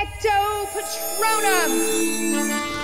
Expecto Patronum!